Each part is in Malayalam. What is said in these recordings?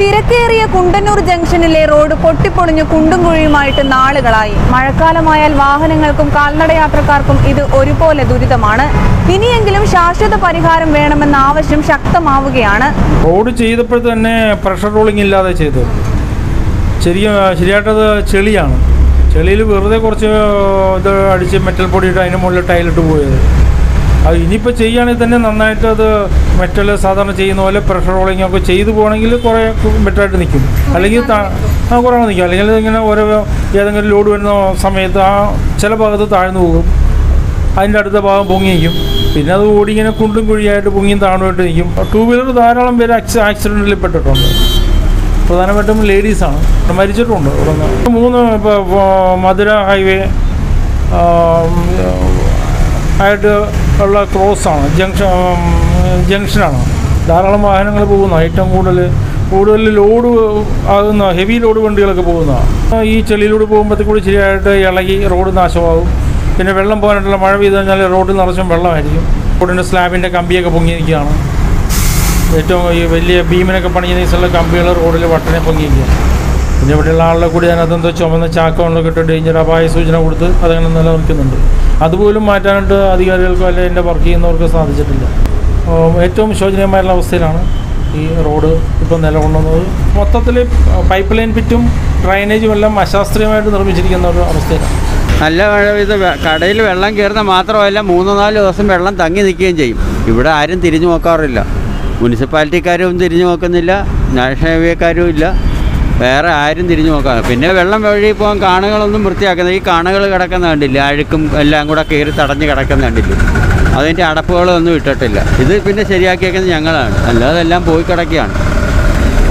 തിരക്കേറിയ കുണ്ടന്നൂർ ജംഗ്ഷനിലെ റോഡ് പൊട്ടിപ്പൊളിഞ്ഞ് കുണ്ടും കുഴിയുമായിട്ട് നാളുകളായി. മഴക്കാലമായാൽ വാഹനങ്ങൾക്കും കാൽനടയാത്രക്കാർക്കും ഇത് ഒരുപോലെ ദുരിതമാണ്. ഇനിയെങ്കിലും ശാശ്വത പരിഹാരം വേണമെന്ന ആവശ്യം ശക്തമാവുകയാണ്. റോഡ് ചെയ്തപ്പോൾ തന്നെ പ്രഷർ റോളിംഗ് ഇല്ലാതെ ചെയ്തു. ശരിയ ശരിയായിട്ടത് ചെളിയാണ്. ചെളിയിൽ വെറുതെ കുറച്ച് ഇത് അടിച്ച് മെറ്റൽ പൊടിയിട്ട് അതിന് മുകളിൽ ടൈലിട്ട് പോയത്. അത് ഇനിയിപ്പോൾ ചെയ്യുകയാണെങ്കിൽ തന്നെ നന്നായിട്ട് അത് മെറ്റൽ സാധാരണ ചെയ്യുന്ന പോലെ പ്രഷർ റോളിംഗ് ഒക്കെ ചെയ്തു പോകണമെങ്കിൽ കുറേ ബെറ്ററായിട്ട് നിൽക്കും. അല്ലെങ്കിൽ ആ കുറേ നിൽക്കും അല്ലെങ്കിൽ ഇങ്ങനെ ഓരോ ഏതെങ്കിലും ലോഡ് വരുന്ന സമയത്ത് ആ ചില ഭാഗത്ത് താഴ്ന്നു പോകും. അതിന്റെ അടുത്ത ഭാഗം പൊങ്ങി നിൽക്കും പിന്നെ അത് ഓടി ഇങ്ങനെ കുണ്ടും കുഴിയായിട്ട് പൊങ്ങിയും താണുമായിട്ട് നിൽക്കും. ടൂ വീലർ ധാരാളം പേര് ആക്സി ആക്സിഡന്റിൽ പെട്ടിട്ടുണ്ട്. പ്രധാനമായിട്ടും ലേഡീസാണ് മരിച്ചിട്ടുണ്ട്. മൂന്ന് ഇപ്പോൾ മധുര ഹൈവേ ആയിട്ട് ഉള്ള ക്രോസാണ് ജംഗ്ഷൻ ജംഗ്ഷനാണ്. ധാരാളം വാഹനങ്ങൾ പോകുന്ന ഏറ്റവും കൂടുതൽ കൂടുതൽ ലോഡ് ആകുന്ന ഹെവി ലോഡ് വണ്ടികളൊക്കെ പോകുന്നതാണ് ഈ ചെളിയിലൂടെ പോകുമ്പോഴത്തേക്കൂടി ശരിയായിട്ട് ഇളകി റോഡ് നാശമാകും. പിന്നെ വെള്ളം പോകാനായിട്ടുള്ള മഴ പെയ്ത് കഴിഞ്ഞാൽ റോഡിൽ നിറച്ചും വെള്ളമായിരിക്കും. റോഡിന്റെ സ്ലാബിന്റെ കമ്പിയൊക്കെ പൊങ്ങി നിൽക്കുകയാണ്. ഏറ്റവും ഈ വലിയ ഭീമനൊക്കെ പണിയുന്ന ഈ കമ്പികൾ റോഡിൽ വട്ടനെ പൊങ്ങിയിരിക്കുക പിന്നെ ഇവിടെയുള്ള ആളുടെ കൂടി അതിനകത്തെന്തോ ചുമന്ന ചാക്കങ്ങളിലൊക്കെ ഇട്ട് ഡേഞ്ചർ അപായ സൂചന കൊടുത്ത് അതങ്ങനെ നിലനിൽക്കുന്നുണ്ട്. അതുപോലും മാറ്റാനായിട്ട് അധികാരികൾക്കോ അല്ലെങ്കിൽ എന്റെ വർക്ക് ചെയ്യുന്നവർക്കോ സാധിച്ചിട്ടില്ല. ഏറ്റവും ശോചനീയമായുള്ള അവസ്ഥയിലാണ് ഈ റോഡ് ഇപ്പോൾ നിലകൊള്ളുന്നത് മൊത്തത്തിൽ പൈപ്പ് ലൈൻ പിറ്റും ഡ്രൈനേജും എല്ലാം അശാസ്ത്രീയമായിട്ട് നിർമ്മിച്ചിരിക്കുന്ന ഒരു അവസ്ഥയിലാണ്. നല്ല പെയ്ത് കടയിൽ വെള്ളം കയറുന്ന മാത്രമല്ല മൂന്ന് നാല് ദിവസം വെള്ളം തങ്ങി നിൽക്കുകയും ചെയ്യും. ഇവിടെ ആരും തിരിഞ്ഞു നോക്കാറില്ല. മുനിസിപ്പാലിറ്റിക്കാരും തിരിഞ്ഞു നോക്കുന്നില്ല. നാഷണൽ ഹൈവേക്കാരും ഇല്ല. വേറെ ആരും തിരിഞ്ഞു നോക്കാം പിന്നെ വെള്ളം വഴി പോകാൻ കാണുകളൊന്നും വൃത്തിയാക്കുന്നത് ഈ കാണുകൾ കിടക്കുന്ന കണ്ടില്ല? അഴുക്കും എല്ലാം കൂടെ കയറി തടഞ്ഞ് കിടക്കുന്ന കണ്ടില്ല? അതിന്റെ അടപ്പുകളൊന്നും ഇട്ടിട്ടില്ല. ഇത് പിന്നെ ശരിയാക്കിയേക്കുന്നത് ഞങ്ങളാണ്. അല്ലാതെ എല്ലാം പോയി കിടക്കുകയാണ്.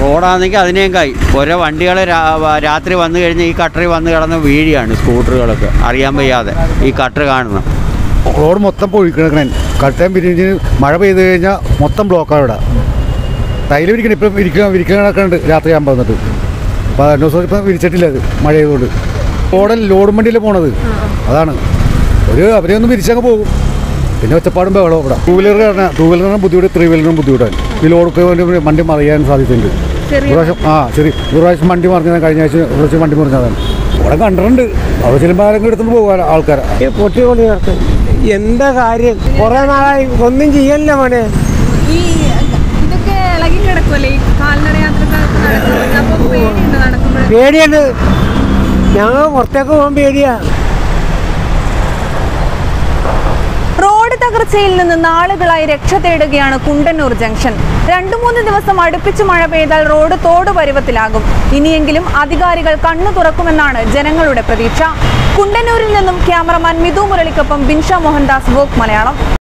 റോഡാണെങ്കിൽ അതിനേം കായി. ഓരോ വണ്ടികൾ രാത്രി വന്നു കഴിഞ്ഞാൽ ഈ കട്ടറിൽ വന്ന് കിടന്ന് വീഴിയാണ് സ്കൂട്ടറുകളൊക്കെ. അറിയാൻ വയ്യാതെ ഈ കട്ടർ കാണുന്നത്. റോഡ് മൊത്തം പോയി കിടക്കണേ കട്ടയം പിരിഞ്ഞ് മഴ പെയ്ത് കഴിഞ്ഞാൽ മൊത്തം ബ്ലോക്കാണ് ഇവിടെ. തൈലം വിരിക്കണം. ഇപ്പം വിരിക്കാൻ വിരിക്കാൻ കിടക്കുന്നുണ്ട് രാത്രി ആകുമ്പോൾ വന്നിട്ട്. അപ്പോൾ രണ്ട് ദിവസം ഇപ്പം വിരിച്ചിട്ടില്ല അത് മഴ ചെയ്തുകൊണ്ട് റോഡിൽ ലോഡ് വണ്ടിയിൽ പോണത്. അതാണ്. ഒരു അവരെ ഒന്ന് വിരിച്ചങ്ങ് പോകും. പിന്നെ ഒച്ചപ്പാടും വെള്ളം ഇവിടെ. ടൂ വീലർ കാരണം ടൂ വീലറിനും ബുദ്ധിമുട്ട് ത്രീ വീലറിനും ബുദ്ധിമുട്ടാണ്. ഈ ലോഡൊക്കെ പോയി വണ്ടി മറിയാൻ സാധ്യതയുണ്ട്. ഒരു പ്രാവശ്യം ആ ശരി ഒരു പ്രാവശ്യം വണ്ടി മറിഞ്ഞതാണ് കഴിഞ്ഞ ആഴ്ച ഒരു പ്രാവശ്യം വണ്ടി മറിഞ്ഞതാണ്. ഇവിടെ കണ്ടിട്ടുണ്ട്. അവർ ചില ആരെങ്കിലും എടുത്തുകൊണ്ട് പോകാൻ ആൾക്കാർ ഈ പൊട്ടിപ്പൊളി എന്താ കാര്യം? കുറെ നാളായി. ഒന്നും ചെയ്യല്ല മോനെ. ഈ ഇതൊക്കെ ഇളകി കിടക്കുമല്ലേ ഈ കാൽനട യാത്രക്കാർക്ക് നടക്കുന്നത് പേടിയുണ്ട് ഞങ്ങൾ പുറത്തേക്ക് പോകാൻ പേടിയാ. റോഡ് തകർച്ചയിൽ നിന്ന് നാളുകളായി രക്ഷ തേടുകയാണ് കുണ്ടന്നൂർ ജംഗ്ഷൻ. രണ്ടു മൂന്ന് ദിവസം അടുപ്പിച്ച് മഴ പെയ്താൽ റോഡ് തോട് പരുവത്തിലാകും. ഇനിയെങ്കിലും അധികാരികൾ കണ്ണു തുറക്കുമെന്നാണ് ജനങ്ങളുടെ പ്രതീക്ഷ. കുണ്ടന്നൂരിൽ നിന്നും ക്യാമറമാൻ മിഥു മുരളിക്കൊപ്പം ബിൻഷ മോഹൻദാസ് വോക്ക് മലയാളം.